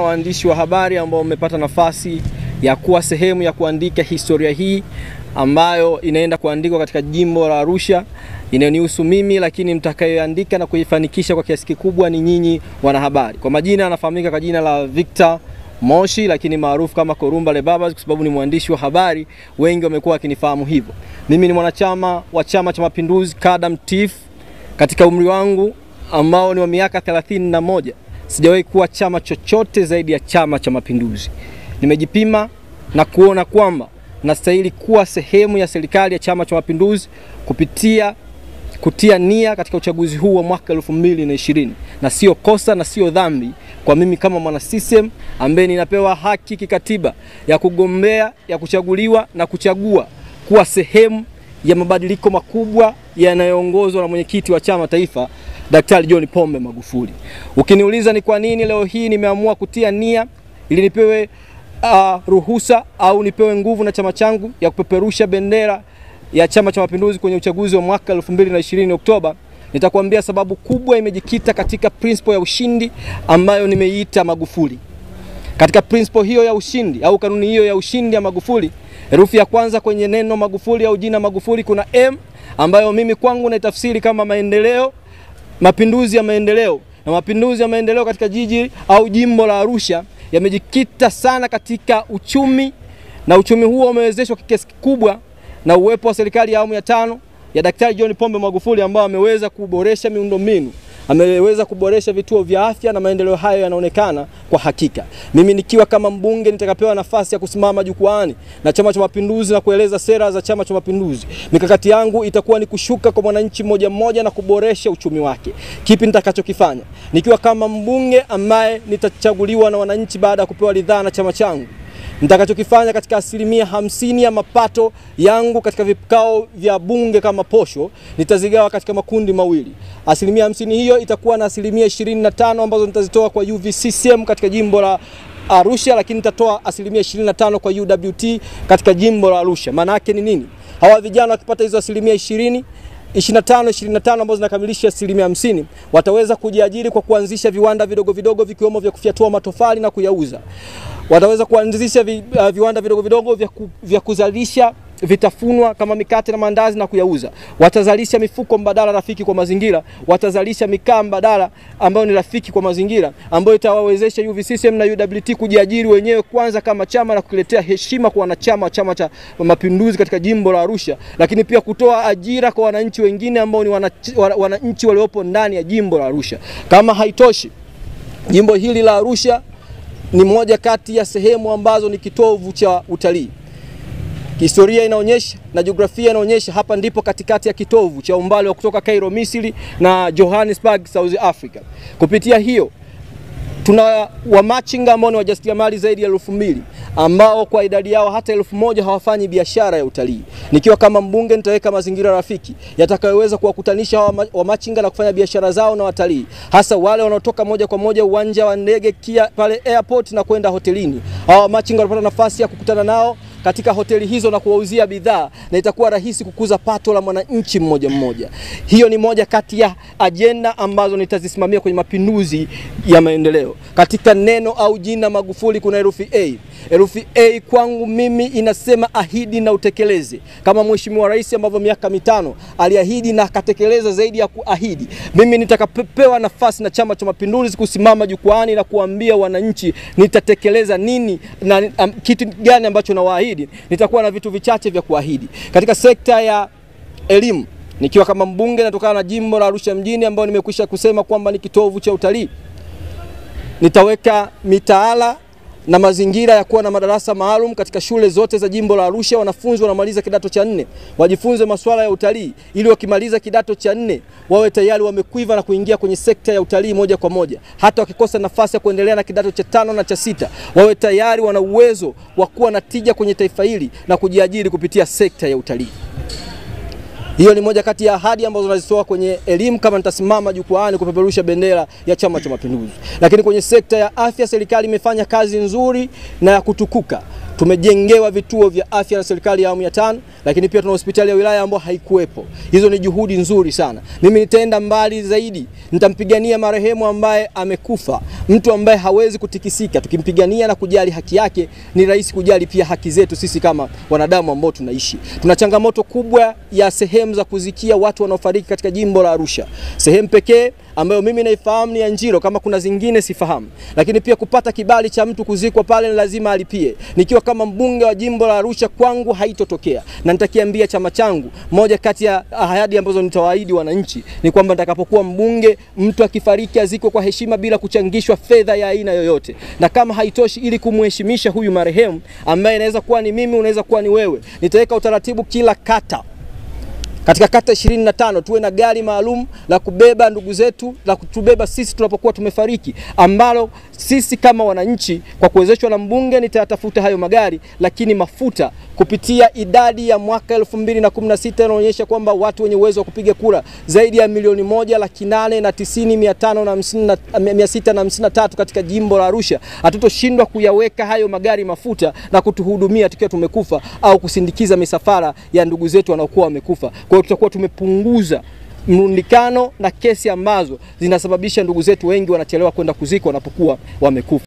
Waandishi wa habari ambao wamepata nafasi ya kuwa sehemu ya kuandika historia hii ambayo inaenda kuandikwa katika jimbo la Arusha inayonihusu mimi, lakini mtakayoandika na kuifanikisha kwa kiasi kikubwa ni nyinyi wanahabari. Kwa majina anafahamika kwa jina la Victor Moshi, lakini maarufu kama Korumba Le Babas kwa sababu ni mwandishi wa habari, wengi wamekuwa wakinifahamu hivyo. Mimi ni mwanachama wa Chama cha Mapinduzi kada mtiifu Katika umri wangu ambao ni wa miaka 31 sijawahi kuwa chama chochote zaidi ya Chama cha Mapinduzi. Nimejipima na kuona kwamba nastahili kuwa sehemu ya serikali ya Chama cha Mapinduzi kupitia kutia nia katika uchaguzi huu wa mwaka 2020 na sio kosa na sio dhambi kwa mimi kama mwana CCM ambaye ninapewa haki kikatiba ya kugombea, ya kuchaguliwa na kuchagua kuwa sehemu ya mabadiliko makubwa yanayoongozwa na mwenyekiti wa chama taifa Daktari John Pombe Magufuli. Ukiniuliza ni kwa nini leo hii nimeamua kutia nia ili nipewe uh, ruhusa au nipewe nguvu na chama changu ya kupeperusha bendera ya Chama cha Mapinduzi kwenye uchaguzi wa mwaka 2020 Oktoba, nitakwambia sababu kubwa imejikita katika principle ya ushindi ambayo nimeiita Magufuli. Katika principle hiyo ya ushindi au kanuni hiyo ya ushindi ya Magufuli, herufi ya kwanza kwenye neno Magufuli au jina Magufuli kuna M ambayo mimi kwangu naitafsiri kama maendeleo, mapinduzi ya maendeleo. Na mapinduzi ya maendeleo katika jiji au jimbo la Arusha yamejikita sana katika uchumi, na uchumi huo umewezeshwa kwa kiasi kikubwa na uwepo wa serikali ya awamu ya tano ya Daktari John Pombe Magufuli ambao ameweza kuboresha miundombinu, ameweza kuboresha vituo vya afya na maendeleo hayo yanaonekana kwa hakika. Mimi nikiwa kama mbunge nitakapewa nafasi ya kusimama jukwaani na Chama cha Mapinduzi na kueleza sera za Chama cha Mapinduzi, mikakati yangu itakuwa ni kushuka kwa mwananchi mmoja mmoja na kuboresha uchumi wake. Kipi nitakachokifanya nikiwa kama mbunge ambaye nitachaguliwa na wananchi baada ya kupewa ridhaa na chama changu? Nitakachokifanya katika asilimia hamsini ya mapato yangu katika vikao vya bunge kama posho nitazigawa katika makundi mawili. Asilimia hamsini hiyo itakuwa na asilimia ishirini na tano ambazo nitazitoa kwa UVCCM katika jimbo la Arusha, lakini nitatoa asilimia ishirini na tano kwa UWT katika jimbo la Arusha. Maana yake ni nini? Hawa vijana wakipata hizo asilimia ishirini 25 25 ambazo zinakamilisha asilimia hamsini wataweza kujiajiri kwa kuanzisha viwanda vidogo vidogo vikiwemo vya kufyatua matofali na kuyauza. Wataweza kuanzisha vi, uh, viwanda vidogo vidogo vya, ku, vya kuzalisha vitafunwa kama mikate na mandazi na kuyauza. Watazalisha mifuko mbadala rafiki kwa mazingira, watazalisha mikaa mbadala ambayo ni rafiki kwa mazingira, ambayo itawawezesha UVCCM na UWT kujiajiri wenyewe kwanza kama chama na kukiletea heshima kwa wanachama wa Chama cha Mapinduzi katika jimbo la Arusha, lakini pia kutoa ajira kwa wananchi wengine ambao ni wananchi waliopo ndani ya jimbo la Arusha. Kama haitoshi, jimbo hili la Arusha ni moja kati ya sehemu ambazo ni kitovu cha utalii. Historia inaonyesha na jiografia inaonyesha hapa ndipo katikati ya kitovu cha umbali wa kutoka Cairo Misri na Johannesburg South Africa. Kupitia hiyo tuna wamachinga ambao ni wajasiriamali zaidi ya elfu mbili ambao kwa idadi yao hata elfu moja hawafanyi biashara ya utalii. Nikiwa kama mbunge nitaweka mazingira rafiki yatakayoweza kuwakutanisha hawa wamachinga na kufanya biashara zao na watalii, hasa wale wanaotoka moja kwa moja uwanja wa ndege kia pale airport na kwenda hotelini. Hawa wamachinga wanapata nafasi ya kukutana nao katika hoteli hizo na kuwauzia bidhaa na itakuwa rahisi kukuza pato la mwananchi mmoja mmoja. Hiyo ni moja kati ya ajenda ambazo nitazisimamia kwenye mapinduzi ya maendeleo. Katika neno au jina Magufuli kuna herufi A. Herufi A kwangu mimi inasema ahidi na utekeleze, kama Mheshimiwa Rais ambavyo miaka mitano aliahidi na akatekeleza zaidi ya kuahidi. Mimi nitakapewa nafasi na Chama cha Mapinduzi kusimama jukwaani na kuambia wananchi nitatekeleza nini na um, kitu gani ambacho nawaahidi. Nitakuwa na vitu vichache vya kuahidi katika sekta ya elimu. Nikiwa kama mbunge natokana na jimbo la Arusha mjini ambayo nimekwisha kusema kwamba ni kitovu cha utalii, nitaweka mitaala na mazingira ya kuwa na madarasa maalum katika shule zote za jimbo la Arusha. Wanafunzi wanamaliza kidato cha nne wajifunze masuala ya utalii, ili wakimaliza kidato cha nne wawe tayari wamekwiva na kuingia kwenye sekta ya utalii moja kwa moja. Hata wakikosa nafasi ya kuendelea na kidato cha tano na cha sita, wawe tayari wana uwezo wa kuwa na tija kwenye taifa hili na kujiajiri kupitia sekta ya utalii. Hiyo ni moja kati ya ahadi ambazo nazitoa kwenye elimu, kama nitasimama jukwaani kupeperusha bendera ya Chama cha Mapinduzi. Lakini kwenye sekta ya afya, serikali imefanya kazi nzuri na ya kutukuka tumejengewa vituo vya afya na serikali ya awamu ya tano, lakini pia tuna hospitali ya wilaya ambayo haikuwepo. Hizo ni juhudi nzuri sana. Mimi nitaenda mbali zaidi, nitampigania marehemu ambaye amekufa, mtu ambaye hawezi kutikisika. Tukimpigania na kujali haki yake, ni rahisi kujali pia haki zetu sisi kama wanadamu ambao tunaishi. Tuna changamoto kubwa ya sehemu za kuzikia watu wanaofariki katika jimbo la Arusha. Sehemu pekee ambayo mimi naifahamu ni ya Njiro, kama kuna zingine sifahamu. Lakini pia kupata kibali cha mtu kuzikwa pale ni lazima alipie. Nikiwa kama mbunge wa jimbo la Arusha, kwangu haitotokea, na nitakiambia chama changu, moja kati ya ahadi ambazo nitawaahidi wananchi ni kwamba nitakapokuwa mbunge, mtu akifariki azikwe kwa heshima bila kuchangishwa fedha ya aina yoyote, na kama haitoshi, ili kumheshimisha huyu marehemu ambaye inaweza kuwa ni mimi, unaweza kuwa ni wewe, nitaweka utaratibu kila kata katika kata 25 tuwe na gari maalum la kubeba ndugu zetu la kutubeba sisi tunapokuwa tumefariki, ambalo sisi kama wananchi kwa kuwezeshwa na mbunge nitayatafuta hayo magari, lakini mafuta kupitia idadi ya mwaka 2016 inaonyesha kwamba watu wenye uwezo wa kupiga kura zaidi ya milioni moja laki nane na tisini mia tano na mia sita na hamsini na tatu katika jimbo la Arusha, hatutoshindwa kuyaweka hayo magari mafuta na kutuhudumia tukiwa tumekufa au kusindikiza misafara ya ndugu zetu wanaokuwa wamekufa. Kwa hiyo tutakuwa tumepunguza mrundikano na kesi ambazo zinasababisha ndugu zetu wengi wanachelewa kwenda kuzikwa wanapokuwa wamekufa.